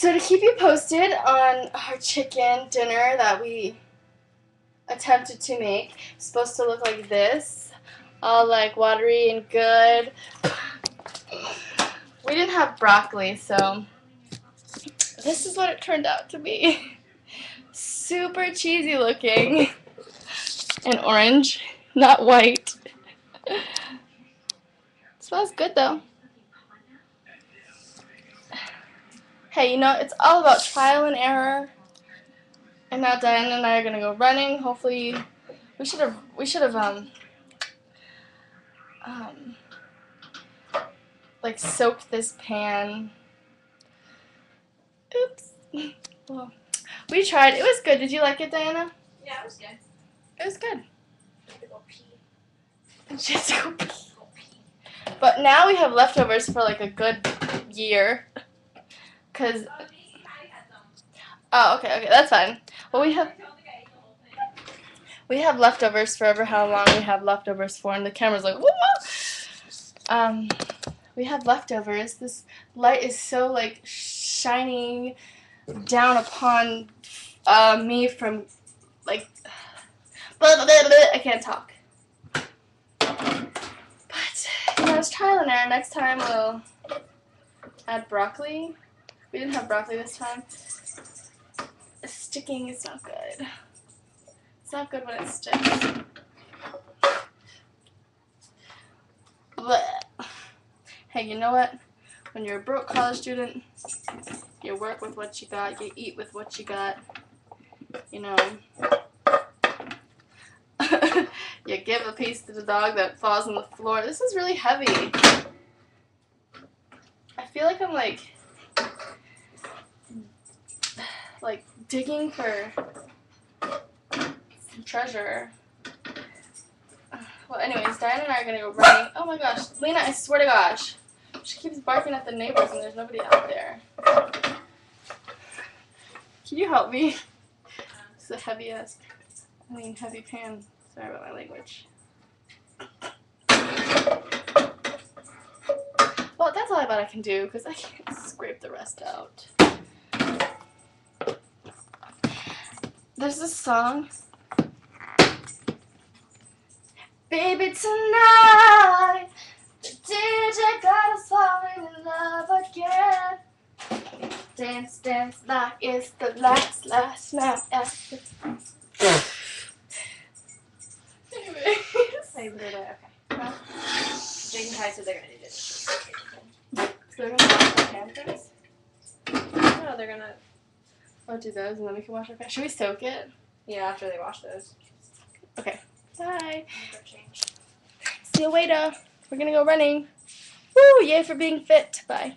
So to keep you posted on our chicken dinner that we attempted to make, it's supposed to look like this, all like watery and good. We didn't have broccoli, so this is what it turned out to be. Super cheesy looking and orange, not white. smells good though. Hey, you know, it's all about trial and error. And now Diana and I are gonna go running. Hopefully, we should have we should have um um like soaked this pan. Oops. Well, we tried. It was good. Did you like it, Diana? Yeah, it was good. It was good. Have to go pee. And she has to go pee. Go pee. But now we have leftovers for like a good year. Cause I had some. oh okay okay that's fine. Well we have we have leftovers forever. How long we have leftovers for? And the camera's like, Whoa! um, we have leftovers. This light is so like shining down upon uh, me from like I can't talk. But you know, it's trial and error. Next time we'll add broccoli. We didn't have broccoli this time. Sticking is not good. It's not good when it sticks. Hey, you know what? When you're a broke college student, you work with what you got, you eat with what you got. You know, you give a piece to the dog that falls on the floor. This is really heavy. I feel like I'm like like digging for treasure. Well, anyways, Diana and I are gonna go running. Oh my gosh, Lena! I swear to gosh, she keeps barking at the neighbors and there's nobody out there. Can you help me? It's a heavy ass, I mean heavy pan. Sorry about my language. Well, that's all I about I can do because I can't scrape the rest out. There's this song. Baby, tonight, the DJ got us falling in love again. Dance, dance like it's the last, last night. after- Anyways. They did it. Okay. Huh? Jake and Ty said they're gonna do this. So they're gonna wash our pan? No, they're gonna. Oh, do those and then we can wash our face. Should we soak it? Yeah, after they wash those. Okay. Bye. See you later. We're gonna go running. Woo! Yay for being fit. Bye.